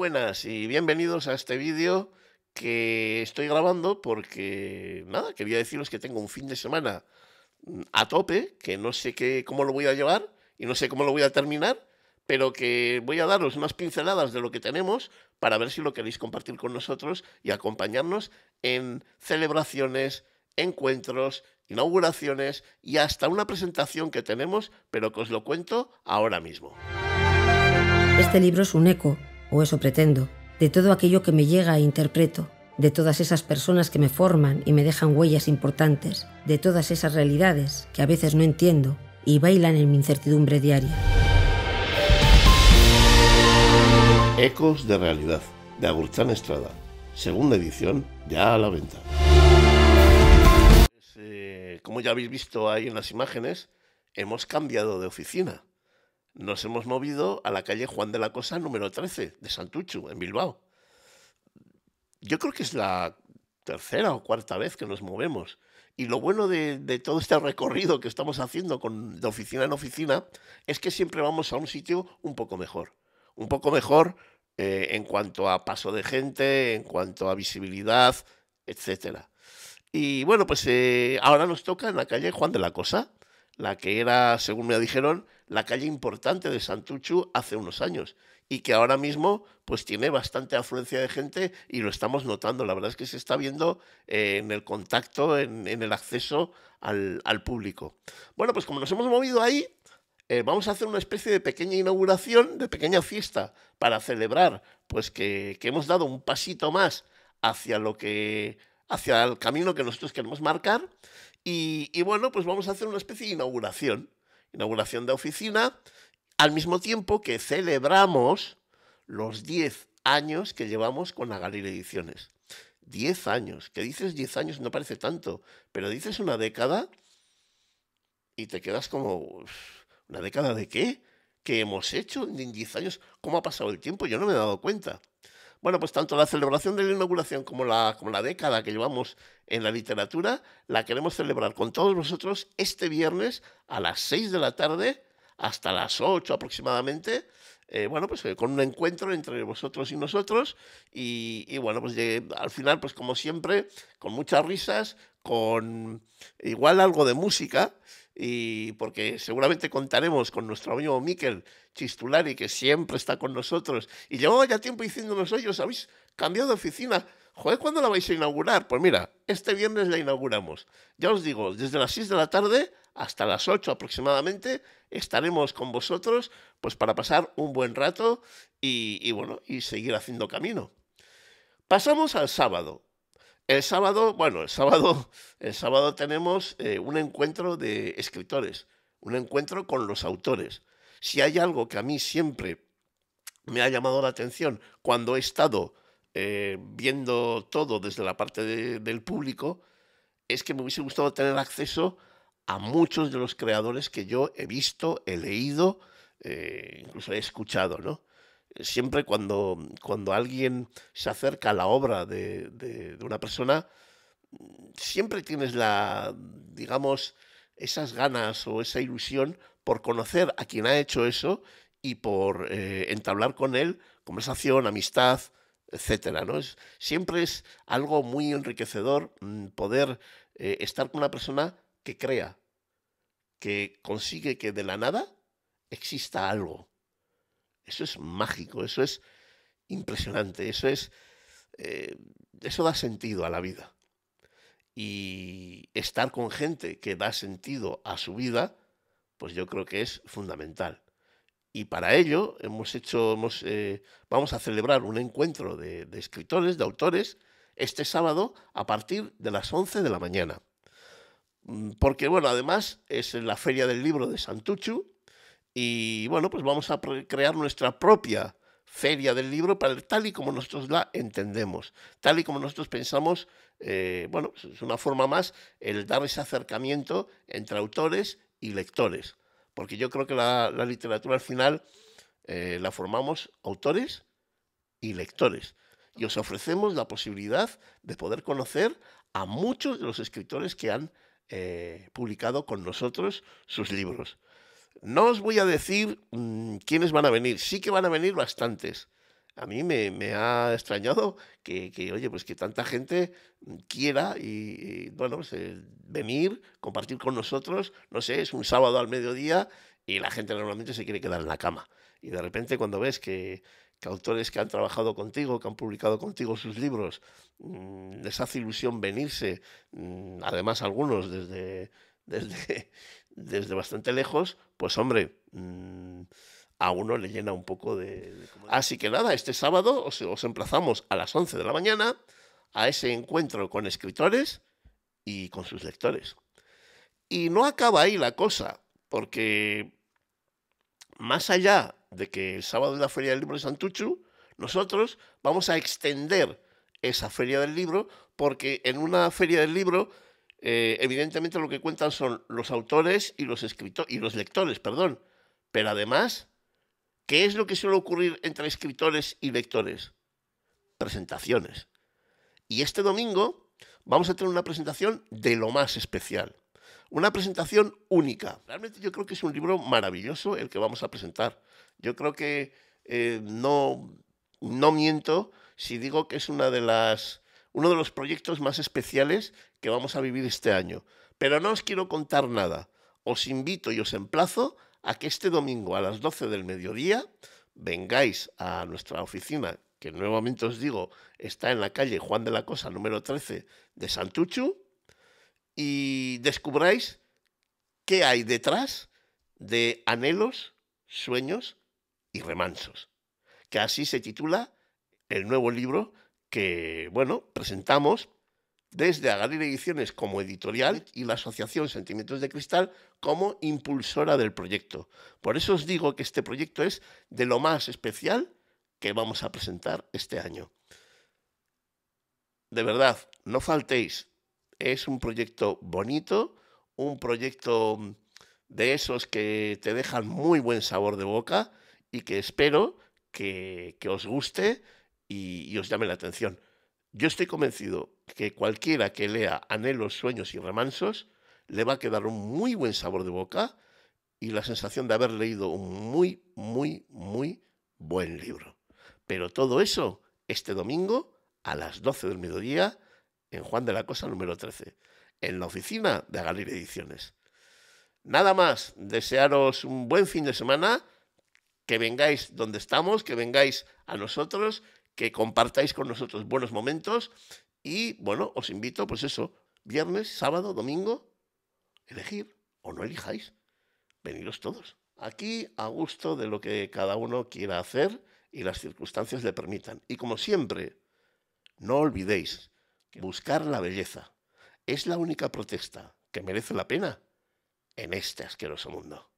buenas y bienvenidos a este vídeo que estoy grabando porque, nada, quería deciros que tengo un fin de semana mm, a tope, que no sé qué, cómo lo voy a llevar y no sé cómo lo voy a terminar, pero que voy a daros unas pinceladas de lo que tenemos para ver si lo queréis compartir con nosotros y acompañarnos en celebraciones, encuentros, inauguraciones y hasta una presentación que tenemos, pero que os lo cuento ahora mismo. Este libro es un eco, o eso pretendo, de todo aquello que me llega e interpreto, de todas esas personas que me forman y me dejan huellas importantes, de todas esas realidades que a veces no entiendo y bailan en mi incertidumbre diaria. Ecos de Realidad, de Agurchán Estrada, segunda edición, ya a la venta. Eh, como ya habéis visto ahí en las imágenes, hemos cambiado de oficina nos hemos movido a la calle Juan de la Cosa número 13 de Santuchu, en Bilbao. Yo creo que es la tercera o cuarta vez que nos movemos. Y lo bueno de, todo este recorrido que estamos haciendo con, de oficina en oficina es que siempre vamos a un sitio un poco mejor. Un poco mejor eh, en cuanto a paso de gente, en cuanto a visibilidad, etc. Y bueno, pues eh, ahora nos toca en la calle Juan de la Cosa, la que era, según me dijeron, la calle importante de Santuchu hace unos años y que ahora mismo pues tiene bastante afluencia de gente y lo estamos notando. La verdad es que se está viendo eh, en el contacto, en, el acceso al, público. Bueno, pues como nos hemos movido ahí, eh, vamos a hacer una especie de pequeña inauguración, de pequeña fiesta para celebrar pues que, hemos dado un pasito más hacia lo que hacia el camino que nosotros queremos marcar y, bueno, pues vamos a hacer una especie de inauguración inauguración de oficina, al mismo tiempo que celebramos los 10 años que llevamos con la Galería Ediciones. 10 años, que dices 10 años no parece tanto, pero dices una década y te quedas como, ¿una década de qué? ¿Qué hemos hecho en 10 años? ¿Cómo ha pasado el tiempo? Yo no me he dado cuenta. Bueno, pues tanto la celebración de la inauguración como la, como la década que llevamos en la literatura, la queremos celebrar con todos vosotros este viernes a las 6 de la tarde hasta las 8 aproximadamente. Eh, bueno, pues eh, con un encuentro entre vosotros y nosotros y, y bueno, pues al final, pues como siempre, con muchas risas, con igual algo de música, y porque seguramente contaremos con nuestro amigo Miquel Chistulari, que siempre está con nosotros, y llevaba ya tiempo diciéndonos, oye, ¿os habéis cambiado de oficina? Joder, ¿cuándo la vais a inaugurar? Pues mira, este viernes la inauguramos. Ya os digo, desde las 6 de la tarde hasta las 8 aproximadamente estaremos con vosotros pues para pasar un buen rato y, y bueno, y seguir haciendo camino. Pasamos al sábado. El sábado, bueno, el sábado, el sábado tenemos eh, un encuentro de escritores, un encuentro con los autores. Si hay algo que a mí siempre me ha llamado la atención cuando he estado eh, viendo todo desde la parte del público, es que me hubiese gustado tener acceso a muchos de los creadores que yo he visto, he leído, eh, incluso he escuchado, ¿no? Siempre cuando, cuando alguien se acerca a la obra de, una persona, siempre tienes la, digamos, esas ganas o esa ilusión por conocer a quien ha hecho eso y por eh, entablar con él conversación, amistad, etcétera, ¿no? Es, siempre es algo muy enriquecedor mm, poder eh, estar con una persona que crea, que consigue que de la nada exista algo. Eso es mágico, eso es impresionante, eso es... Eh, eso da sentido a la vida. Y estar con gente que da sentido a su vida, pues yo creo que es fundamental. Y para ello hemos hecho, hemos, eh, vamos a celebrar un encuentro de, escritores, de autores, este sábado a partir de las 11 de la mañana. Mm, porque, bueno, además es la Feria del Libro de Santuchu y bueno, pues vamos a crear nuestra propia feria del libro para tal y como nosotros la entendemos, tal y como nosotros pensamos, eh, bueno, es una forma más el dar ese acercamiento entre autores y lectores, porque yo creo que la, literatura al final eh, la formamos autores y lectores, y os ofrecemos la posibilidad de poder conocer a muchos de los escritores que han eh, publicado con nosotros sus libros. No os voy a decir mm, quiénes van a venir, sí que van a venir bastantes. a mí me, ha extrañado que, oye, pues que tanta gente quiera y, bueno, pues, eh, venir, compartir con nosotros, no sé, es un sábado al mediodía y la gente normalmente se quiere quedar en la cama. Y de repente cuando ves que, autores que han trabajado contigo, que han publicado contigo sus libros, mm, les hace ilusión venirse, mm, además algunos desde, desde, desde bastante lejos, pues hombre, mm, a uno le llena un poco de... Así que nada, este sábado os, os, emplazamos a las 11 de la mañana a ese encuentro con escritores y con sus lectores. Y no acaba ahí la cosa, porque más allá de que el sábado es la Feria del Libro de Santuchu, nosotros vamos a extender esa Feria del Libro, porque en una Feria del Libro, eh, evidentemente lo que cuentan son los autores y los, escritores, y los lectores, perdón, pero además ¿Qué es lo que suele ocurrir entre escritores y lectores? Presentaciones. Y este domingo vamos a tener una presentación de lo más especial. Una presentación única. Realmente yo creo que es un libro maravilloso el que vamos a presentar. Yo creo que eh, no, no miento si digo que es una de las, uno de los proyectos más especiales que vamos a vivir este año. Pero no os quiero contar nada. Os invito y os emplazo a que este domingo a las 12 del mediodía vengáis a nuestra oficina, que nuevamente os digo, está en la calle Juan de la Cosa número 13 de Santuchu, y descubráis qué hay detrás de anhelos, sueños y remansos, que así se titula el nuevo libro que, bueno, presentamos desde Agalira Ediciones como editorial y la Asociación Sentimientos de Cristal como impulsora del proyecto. Por eso os digo que este proyecto es de lo más especial que vamos a presentar este año. De verdad, no faltéis. Es un proyecto bonito, un proyecto de esos que te dejan muy buen sabor de boca y que espero que, os guste y os llame la atención. Yo estoy convencido que cualquiera que lea Anhelos, Sueños y Remansos le va a quedar un muy buen sabor de boca y la sensación de haber leído un muy, muy, muy buen libro. Pero todo eso este domingo a las 12 del mediodía en Juan de la Cosa número 13, en la oficina de Galir Ediciones. Nada más, desearos un buen fin de semana, que vengáis donde estamos, que vengáis a nosotros que compartáis con nosotros buenos momentos y bueno, os invito, pues eso, viernes, sábado, domingo, elegir o no elijáis, veniros todos. Aquí a gusto de lo que cada uno quiera hacer y las circunstancias le permitan. Y como siempre, no olvidéis buscar la belleza. Es la única protesta que merece la pena en este asqueroso mundo.